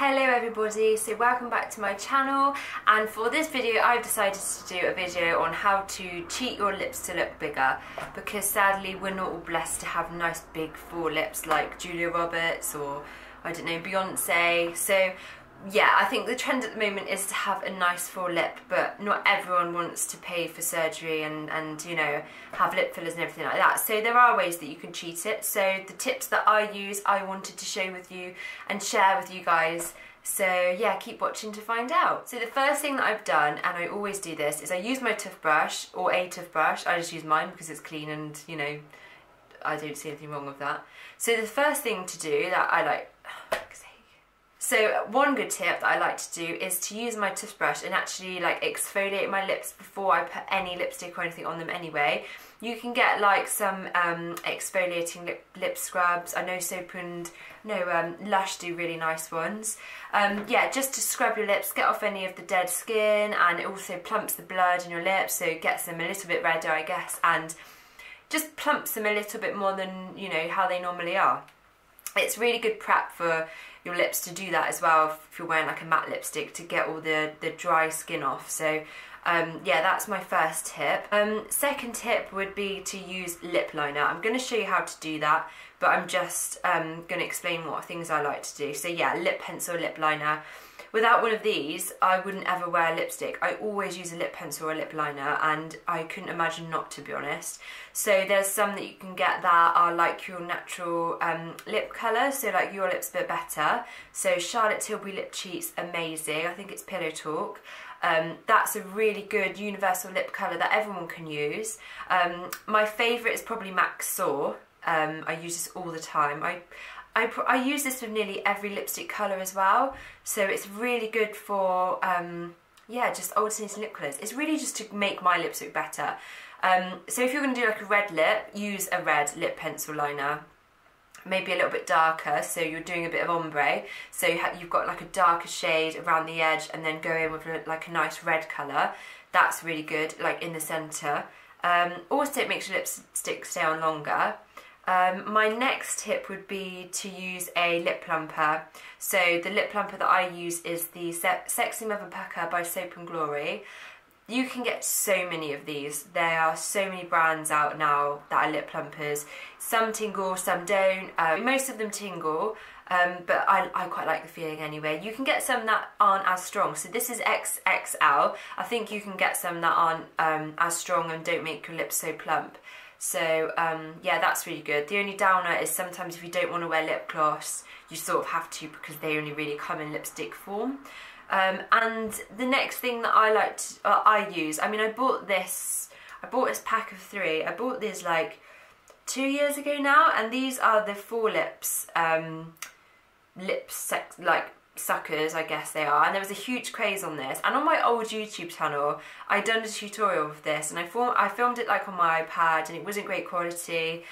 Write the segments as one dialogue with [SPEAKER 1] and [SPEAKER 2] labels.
[SPEAKER 1] Hello everybody, so welcome back to my channel. And for this video I've decided to do a video on how to cheat your lips to look bigger. Because sadly we're not all blessed to have nice big full lips like Julia Roberts or I don't know Beyonce. So yeah, I think the trend at the moment is to have a nice full lip, but not everyone wants to pay for surgery and, and you know, have lip fillers and everything like that. So there are ways that you can cheat it. So the tips that I use, I wanted to share with you and share with you guys. So yeah, keep watching to find out. So the first thing that I've done, and I always do this, is I use my toothbrush, or a toothbrush. I just use mine because it's clean and, you know, I don't see anything wrong with that. So the first thing to do that I like so one good tip that I like to do is to use my toothbrush and actually like exfoliate my lips before I put any lipstick or anything on them anyway. You can get like some um, exfoliating lip, lip scrubs. I know Soap and no um, Lush do really nice ones. Um, yeah, just to scrub your lips, get off any of the dead skin and it also plumps the blood in your lips so it gets them a little bit redder I guess and just plumps them a little bit more than you know how they normally are. It's really good prep for your lips to do that as well if you're wearing like a matte lipstick to get all the, the dry skin off. So um, yeah, that's my first tip. Um, second tip would be to use lip liner. I'm going to show you how to do that, but I'm just um, going to explain what things I like to do. So yeah, lip pencil, lip liner. Without one of these, I wouldn't ever wear lipstick. I always use a lip pencil or a lip liner and I couldn't imagine not to be honest. So there's some that you can get that are like your natural um, lip colour, so like your lips a bit better. So Charlotte Tilbury Lip Cheats, amazing. I think it's Pillow Talk. Um, that's a really good universal lip colour that everyone can use. Um, my favourite is probably MAC Soar. Um, I use this all the time. I I, I use this with nearly every lipstick colour as well, so it's really good for, um, yeah, just alternating lip colours. It's really just to make my lips look better. Um, so if you're going to do like a red lip, use a red lip pencil liner. Maybe a little bit darker, so you're doing a bit of ombre. So you have got like a darker shade around the edge and then go in with like a nice red colour. That's really good, like in the centre. Um, also it makes your lipstick stay on longer. Um, my next tip would be to use a lip plumper. So the lip plumper that I use is the Se Sexy Mother Pucker by Soap and Glory. You can get so many of these. There are so many brands out now that are lip plumpers. Some tingle, some don't. Um, most of them tingle, um, but I, I quite like the feeling anyway. You can get some that aren't as strong. So this is XXL. I think you can get some that aren't um, as strong and don't make your lips so plump. So um, yeah, that's really good. The only downer is sometimes if you don't want to wear lip gloss, you sort of have to because they only really come in lipstick form. Um, and the next thing that I like to, uh, I use, I mean, I bought this, I bought this pack of three. I bought these like two years ago now, and these are the Fullips um, lip sex like suckers, I guess they are. And there was a huge craze on this. And on my old YouTube channel, I'd done a tutorial of this and I, form I filmed it like on my iPad and it wasn't great quality.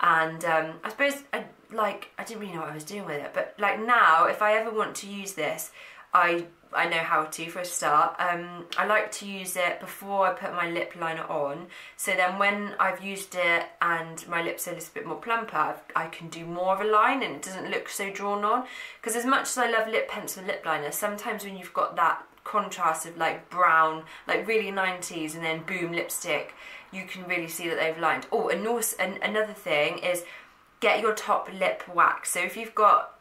[SPEAKER 1] And um, I suppose, I, like, I didn't really know what I was doing with it. But like now, if I ever want to use this, I I know how to for a start. Um, I like to use it before I put my lip liner on. So then when I've used it and my lips are a little bit more plumper, i can do more of a line and it doesn't look so drawn on. Because as much as I love lip pencil and lip liner, sometimes when you've got that contrast of like brown, like really 90s and then boom lipstick, you can really see that they've lined. Oh, and also, and another thing is get your top lip wax. So if you've got,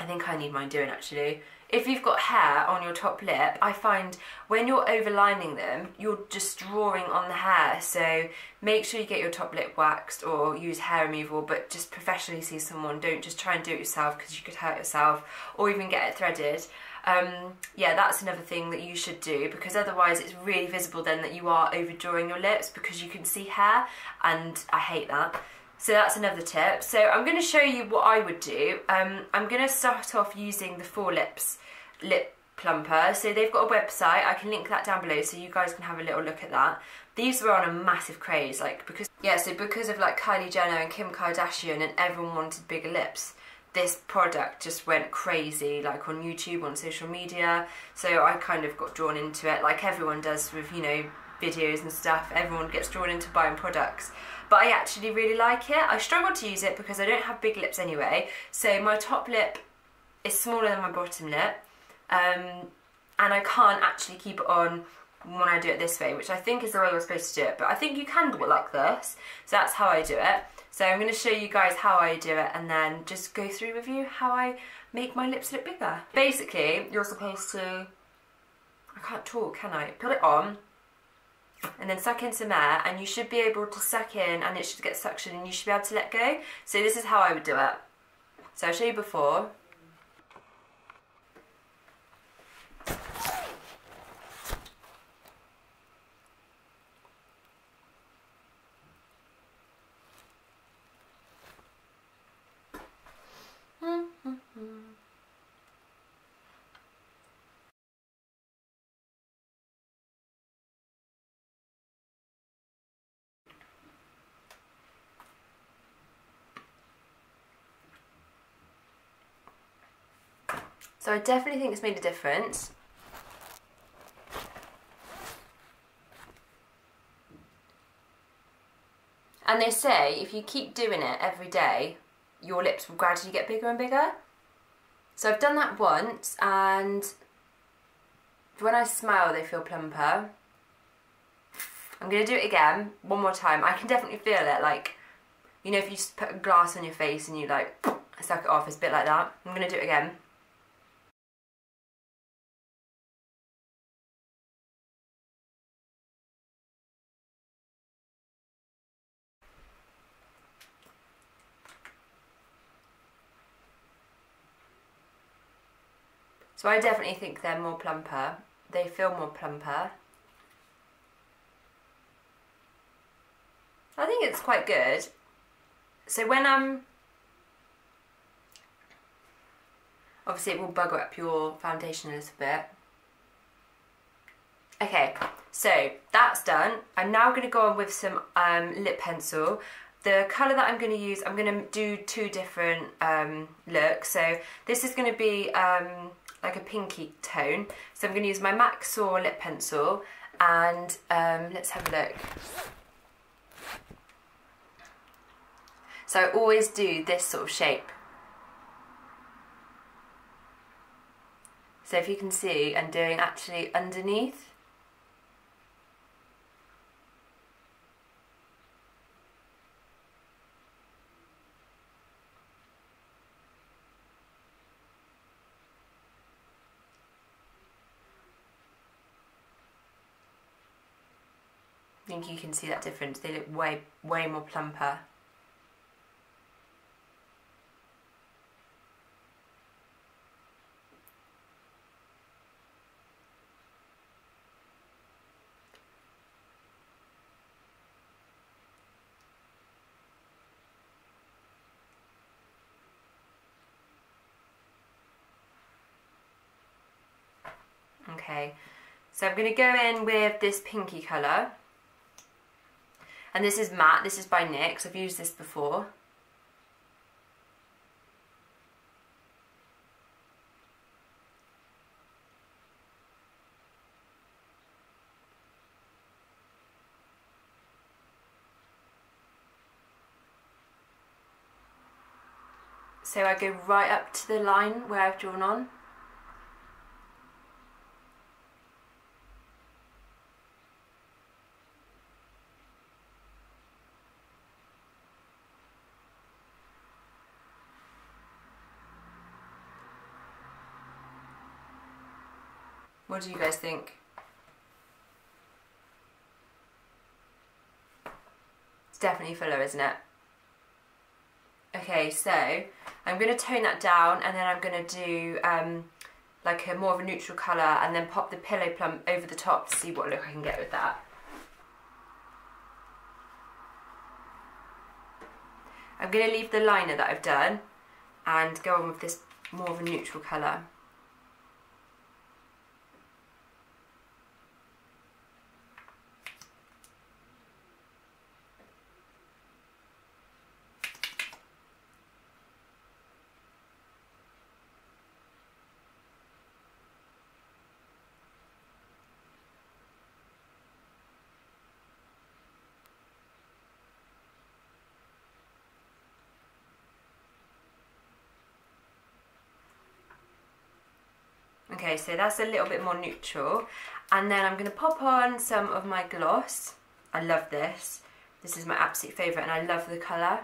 [SPEAKER 1] I think I need mine doing actually, if you've got hair on your top lip, I find when you're overlining them, you're just drawing on the hair. So make sure you get your top lip waxed or use hair removal, but just professionally see someone. Don't just try and do it yourself because you could hurt yourself or even get it threaded. Um, yeah, that's another thing that you should do because otherwise it's really visible then that you are overdrawing your lips because you can see hair and I hate that. So that's another tip. So I'm going to show you what I would do. Um, I'm going to start off using the Fullips lip plumper. So they've got a website. I can link that down below so you guys can have a little look at that. These were on a massive craze, like because yeah, so because of like Kylie Jenner and Kim Kardashian and everyone wanted bigger lips, this product just went crazy, like on YouTube, on social media. So I kind of got drawn into it, like everyone does with you know videos and stuff. Everyone gets drawn into buying products but I actually really like it. I struggle to use it because I don't have big lips anyway, so my top lip is smaller than my bottom lip. Um, and I can't actually keep it on when I do it this way, which I think is the way you're supposed to do it. But I think you can do it like this. So that's how I do it. So I'm going to show you guys how I do it and then just go through with you how I make my lips look bigger. Basically, you're supposed to, I can't talk, can I? Put it on and then suck in some air and you should be able to suck in and it should get suction and you should be able to let go. So this is how I would do it. So I'll show you before. So I definitely think it's made a difference. And they say if you keep doing it every day, your lips will gradually get bigger and bigger. So I've done that once and when I smile they feel plumper. I'm going to do it again, one more time. I can definitely feel it, like, you know if you just put a glass on your face and you like suck it off, it's a bit like that. I'm going to do it again. So I definitely think they're more plumper. They feel more plumper. I think it's quite good. So when I'm... Obviously it will bugger up your foundation a little bit. Okay, so that's done. I'm now going to go on with some um, lip pencil. The colour that I'm going to use, I'm going to do two different um, looks. So this is going to be um, like a pinky tone. So I'm going to use my MAC Soar lip pencil and um, let's have a look. So I always do this sort of shape. So if you can see, I'm doing actually underneath. Think you can see that difference. They look way, way more plumper. Okay, so I'm going to go in with this pinky colour. And this is matte, this is by NYX, I've used this before. So I go right up to the line where I've drawn on. What do you guys think? It's definitely fuller, isn't it? Okay, so I'm going to tone that down and then I'm going to do um, like a more of a neutral colour and then pop the pillow plum over the top to see what look I can get with that. I'm going to leave the liner that I've done and go on with this more of a neutral colour. Okay, so that's a little bit more neutral. And then I'm going to pop on some of my gloss. I love this. This is my absolute favourite and I love the colour.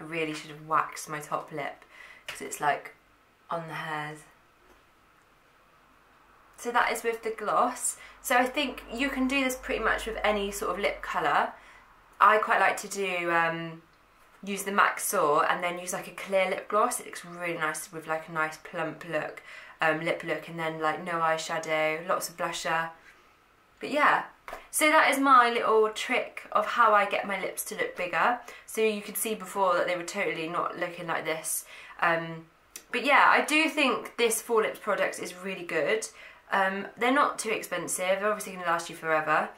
[SPEAKER 1] I really should have waxed my top lip because it's like on the hairs. So that is with the gloss. So I think you can do this pretty much with any sort of lip colour. I quite like to do, um, use the MAC Soar and then use like a clear lip gloss. It looks really nice with like a nice plump look, um, lip look and then like no eyeshadow, lots of blusher. But yeah, so that is my little trick of how I get my lips to look bigger. So you could see before that they were totally not looking like this. Um, but yeah, I do think this Fullips product is really good. Um, they're not too expensive, they're obviously going to last you forever.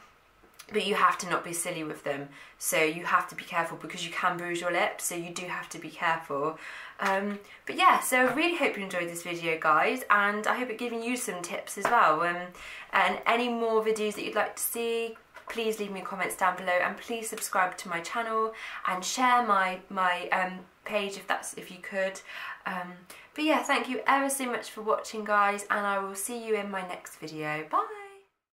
[SPEAKER 1] But you have to not be silly with them. So you have to be careful because you can bruise your lips, so you do have to be careful. Um, but yeah, so I really hope you enjoyed this video, guys, and I hope it given you some tips as well. Um, and any more videos that you'd like to see, please leave me comments down below and please subscribe to my channel and share my my um, page if that's if you could um, but yeah thank you ever so much for watching guys and I will see you in my next video bye